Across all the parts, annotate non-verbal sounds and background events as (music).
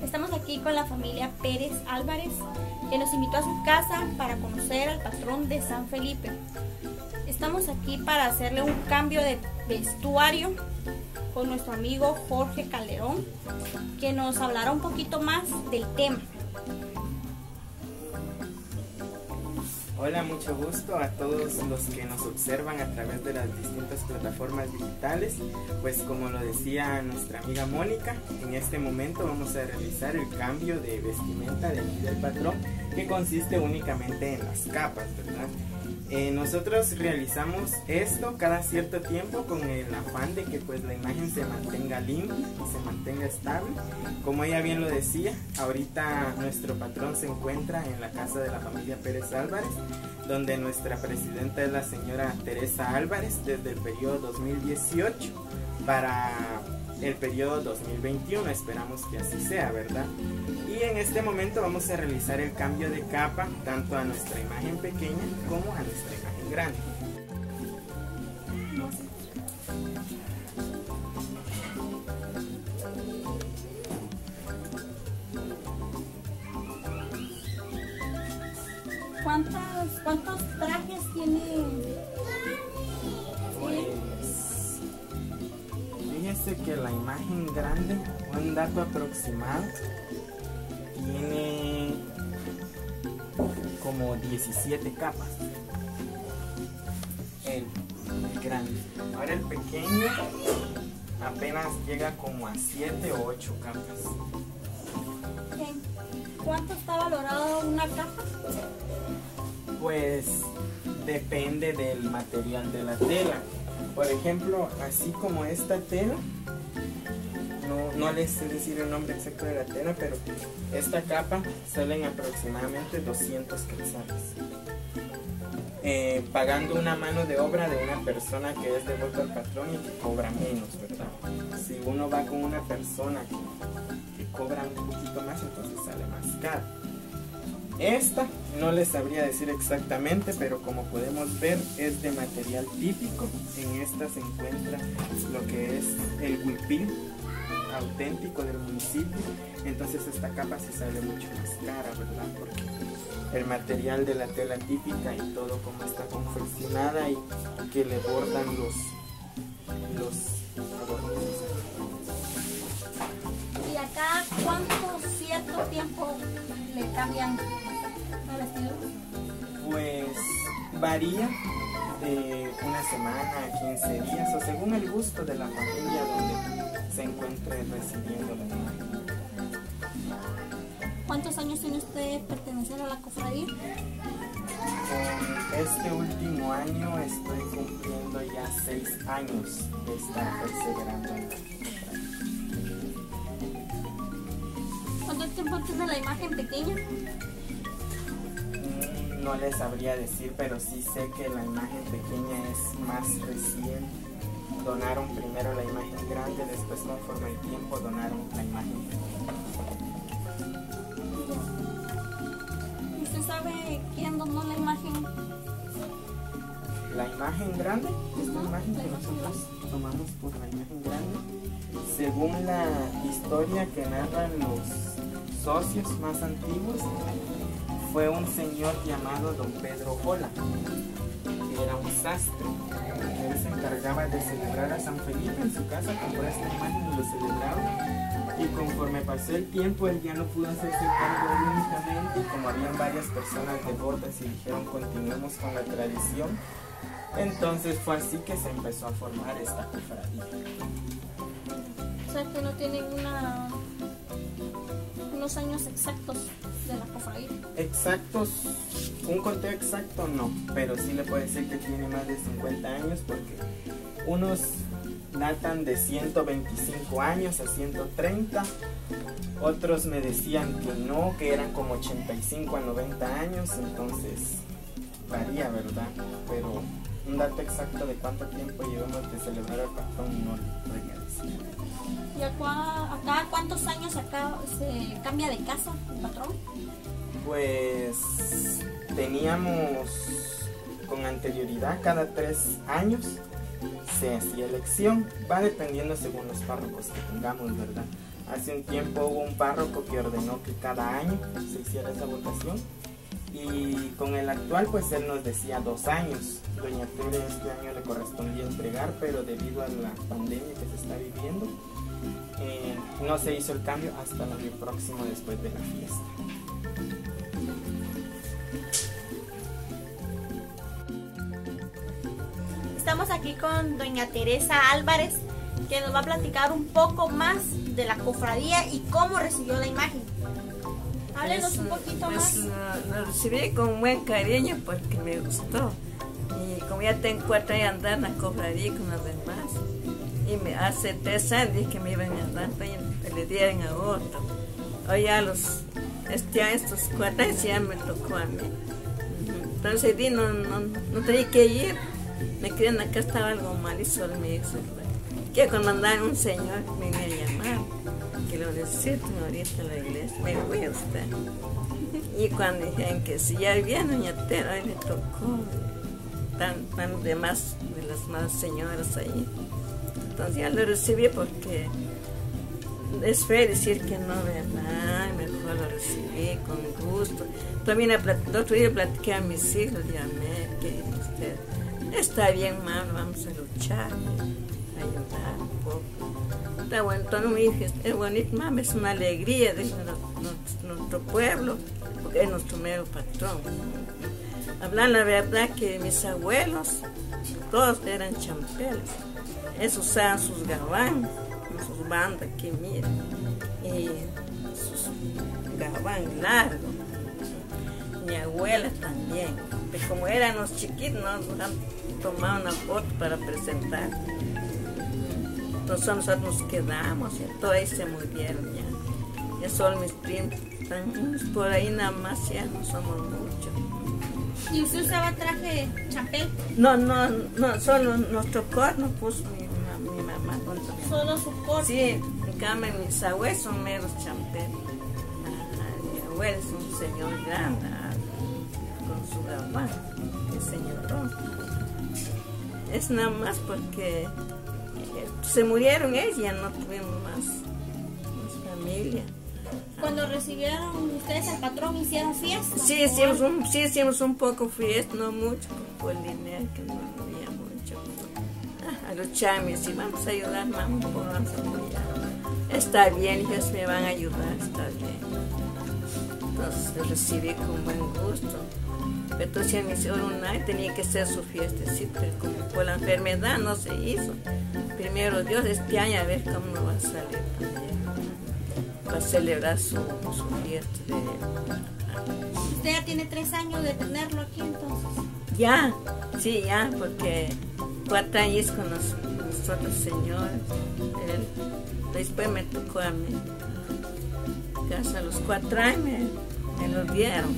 Estamos aquí con la familia Pérez Álvarez, que nos invitó a su casa para conocer al patrón de San Felipe. Estamos aquí para hacerle un cambio de vestuario con nuestro amigo Jorge Calderón, que nos hablará un poquito más del tema. Hola, mucho gusto a todos los que nos observan a través de las distintas plataformas digitales. Pues como lo decía nuestra amiga Mónica, en este momento vamos a realizar el cambio de vestimenta del patrón que consiste únicamente en las capas, ¿verdad? Eh, nosotros realizamos esto cada cierto tiempo con el afán de que pues la imagen se mantenga limpia y se mantenga estable. Como ella bien lo decía, ahorita nuestro patrón se encuentra en la casa de la familia Pérez Álvarez, donde nuestra presidenta es la señora Teresa Álvarez desde el periodo 2018 para el periodo 2021. Esperamos que así sea, ¿verdad? Y en este momento vamos a realizar el cambio de capa tanto a nuestra imagen pequeña como a nuestra imagen grande. ¿Cuántos trajes tiene? Fíjese que la imagen grande, un dato aproximado, como 17 capas. El, grande. Ahora el pequeño apenas llega como a 7 o 8 capas. ¿Cuánto está valorado una capa? Pues depende del material de la tela. Por ejemplo, así como esta tela, no les sé decir el nombre exacto de la tela, pero esta capa salen aproximadamente 200 quetzales. Eh, pagando una mano de obra de una persona que es devoto al patrón y que cobra menos, ¿verdad? Si uno va con una persona que, que cobra un poquito más, entonces sale más caro. Esta no les sabría decir exactamente, pero como podemos ver es de material típico. En esta se encuentra lo que es el huipil, auténtico del municipio, entonces esta capa se sale mucho más cara, ¿verdad? Porque el material de la tela típica y todo como está confeccionada y que le bordan los los ¿Y acá cuánto cierto tiempo le cambian el vestido? Pues varía de una semana a 15 días o según el gusto de la familia donde se encuentre recibiendo la imagen. ¿Cuántos años tiene usted pertenecer a la cofradía? Con este último año estoy cumpliendo ya 6 años de estar perseverando la ¿Cuánto tiempo tiene la imagen pequeña? no les sabría decir, pero sí sé que la imagen pequeña es más reciente. Donaron primero la imagen grande, después conforme el tiempo donaron la imagen pequeña. ¿Usted sabe quién donó la imagen? La imagen grande, esta imagen que nosotros tomamos por la imagen grande, según la historia que narran los socios más antiguos, fue un señor llamado don Pedro Jola, era un sastre. Él se encargaba de celebrar a San Felipe en su casa, compró esta imagen y lo celebraba. Y conforme pasó el tiempo, él ya no pudo hacerse cargo únicamente, y como habían varias personas devotas y dijeron continuemos con la tradición, entonces fue así que se empezó a formar esta cofradía. O sea que no tienen una unos años exactos de la cofradía. Exactos, un conteo exacto no, pero sí le puedo decir que tiene más de 50 años porque unos datan de 125 años a 130, otros me decían que no, que eran como 85 a 90 años, entonces varía, ¿verdad? Pero un dato exacto de cuánto tiempo llevamos de celebrar el patrón no podría decir. ¿Y acá, cuántos años acá se cambia de casa el patrón? Pues teníamos con anterioridad cada tres años se hacía elección. Va dependiendo según los párrocos que tengamos, ¿verdad? Hace un tiempo hubo un párroco que ordenó que cada año se hiciera esa votación y con el actual pues él nos decía dos años. Doña Tere este año le correspondía entregar, pero debido a la pandemia que se está viviendo, eh, no se hizo el cambio hasta el año próximo después de la fiesta. Estamos aquí con doña Teresa Álvarez, que nos va a platicar un poco más de la cofradía y cómo recibió la imagen. Háblenos un poquito pues, más. Lo, recibí con buen cariño porque me gustó. Y como ya tengo cuatro años andando en la cofradía con los demás, y me, hace tres años que me iban a dar, y le dieron a otro. Hoy ya los, este año, estos cuatro años ya me tocó a mí. Entonces di, no, no, no tenía que ir. Me creían acá estaba algo mal y solo me dijo, que cuando andaba un señor me iba a llamar que lo necesito ahorita en la iglesia, me a usted. Y cuando dijeron que si ya viene doña Tera, le tocó, tan, tan de más, de las más señoras ahí. Entonces ya lo recibí porque es feo decir que no, ¿verdad? Mejor lo recibí con gusto. También el otro día platiqué a mis hijos, llamé, que usted, está bien, mamá, vamos a luchar, a ayudar un poco está bueno, es bonito, mamá, es una alegría de nuestro, pueblo, porque es nuestro mero patrón. Hablan la verdad que mis abuelos, todos eran champeles, esos usaban sus gabán, sus bandas que miren, y sus gabán largo. Mi abuela también, como eran los chiquitos, nos han tomado una foto para presentar nosotros nos quedamos, y todos ahí se murieron ya. Ya solo mis primos están por ahí nada más, ya no somos muchos. ¿Y usted usaba traje champel? No, no, no, solo nuestro corno puso mi, mi mamá. ¿Solo su corno? Sí, en cambio mis abuelos son meros champel. mi abuelo es un señor grande, con su mamá, el señor Es nada más porque se murieron ellos, ya no tuvimos más, familia. Cuando recibieron ustedes al patrón, ¿hicieron fiesta? Sí, hicimos un, sí, hicimos un poco fiesta, no mucho, por el dinero que no había mucho. Ah, a los chamis, y vamos a ayudar, vamos, vamos a apoyar. Está bien, ellos me van a ayudar, está bien. Entonces recibí con buen gusto. Entonces mi señor tenía que ser su fiestecita, pero como por la enfermedad no se hizo. Primero Dios este año a ver cómo nos va a salir para celebrar su, su fiesta de ¿Usted ya tiene tres años de tenerlo aquí entonces? Ya, sí, ya, porque cuatro años con los, otros señores. después me tocó a mí. Casi a los cuatro años me lo dieron.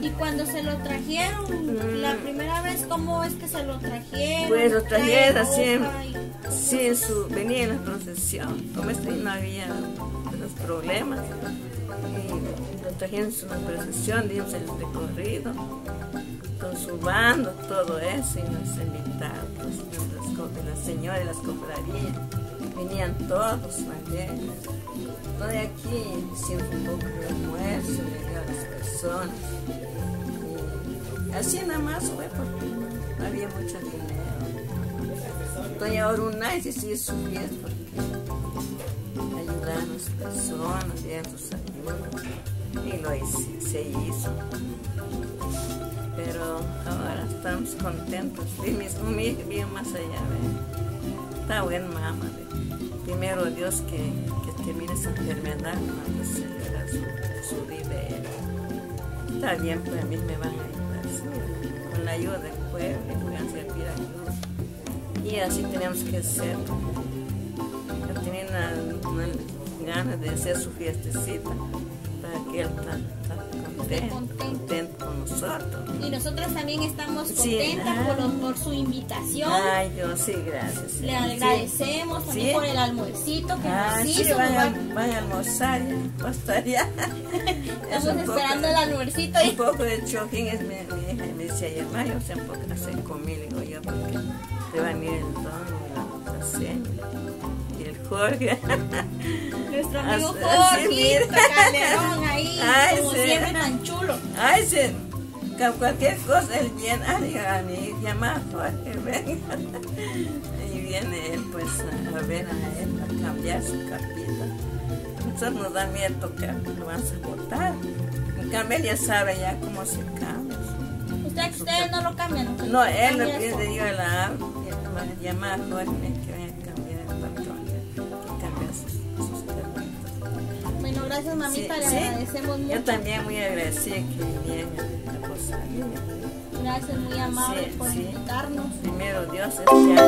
¿Y cuando se lo trajeron, mm. la primera vez, cómo es que se lo trajeron? Pues lo trajeron así, sí, su, venía en la procesión. Como este no había los problemas. Y lo trajeron en una procesión, dimos el recorrido, con su bando, todo eso, y nos invitaron, pues, las señoras de las cofradías. Venían todos también. Todo aquí hicimos un poco de almuerzo, personas. Y así nada más fue porque no había mucho dinero. Doña Orunay sí sí su fiesta porque ayudar a las personas, dieron sus ayudas. Y lo hice, se hizo. Pero ahora estamos contentos. Y mi hijo vive más allá. ¿ve? Está buen mamá. Primero Dios que, que termine esa enfermedad, cuando se le da su, su está bien, pues a mí me van a ayudar. Con la ayuda del pueblo, me voy a servir ayuda. Y así tenemos que ser. Yo tenía ganas de hacer su fiestecita para que él esté contento, con nosotros. Y nosotros también estamos contentas por, por, su invitación. Ay, Dios, sí, gracias. Le agradecemos también por el almuercito que nos hizo. Van a, van a almorzar, ya, (laughs) Estamos esperando el almuercito. Un poco de chojín es mi, hija, me decía, ya, yo un poco hacer conmigo, digo yo, porque te va a venir el don y (laughs) el Jorge. Nuestro amigo Jorge mira. Calderón ahí, Ay, como sí. siempre tan chulo. Ay, sí, cualquier cosa él viene, ay, a mí llama Jorge, venga. (laughs) Y viene él pues a ver a él, a cambiar su capita. Nosotros nos da miedo tocar, lo vamos a botar. En cambio, ya sabe ya cómo se cambia. Ustedes, ustedes no lo cambian. ¿no? No, él lo eso. digo a la llama a Jorge gracias mamita, Sí, le sí. agradecemos Yo mucho. también muy agradecida que vinieran a Rosario. Gracias, muy amable Sí, por invitarnos. Primero Dios es ya.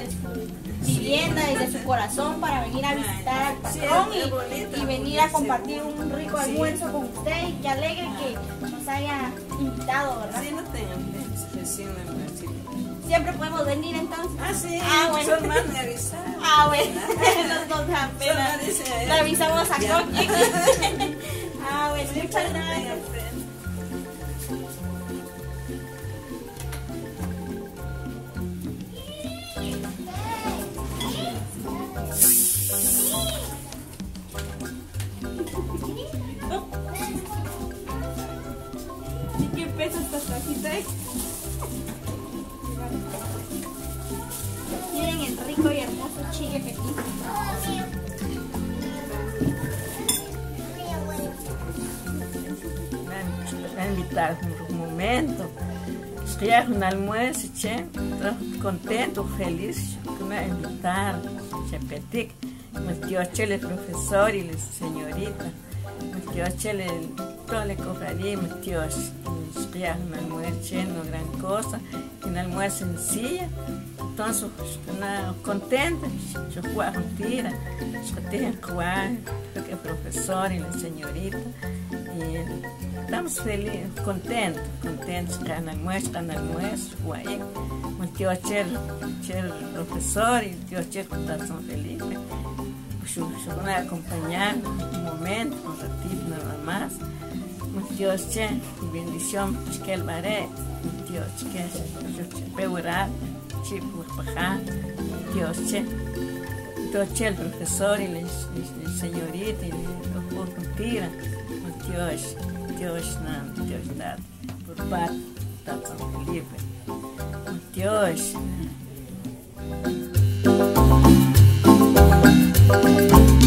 De su vivienda y de su corazón para venir a visitar al patrón y, y venir a compartir un rico almuerzo con usted y que alegre que nos haya invitado, ¿verdad? Siempre podemos venir entonces. Ah, sí, Ah, bueno. son más me avisaron. (laughs) Ah, bueno, (laughs) (laughs) nos nos apenas. Le avisamos a. Coqui. Ah, bueno, muchas gracias. Invitado un momento. Estoy un almuerzo, che. Contento, feliz que me han invitado. Che, petit. Me dio chele profesor y la señorita. Me dio chele toda la cofradía. Me dio estoy un almuerzo, no gran cosa. Un almuerzo sencilla. Entonces, contenta. Yo juego tira. Yo tengo que jugar. Porque profesor y la señorita. Y estamos felices, contentos, contentos, han almuerzo, han almuerzo, guay. El tío Chel, Chel profesor y el tío Chel están felices. Pues yo, yo van a acompañar un momento, un ratito nada más. El tío bendición, pues que el baré, el tío Chel, yo chipo, pajá, el tío. Tío Chel, profesor y la, señorita y los tira. Josh, Josh nam, Josh dat. Burbat, dat van Felipe. Josh. Josh.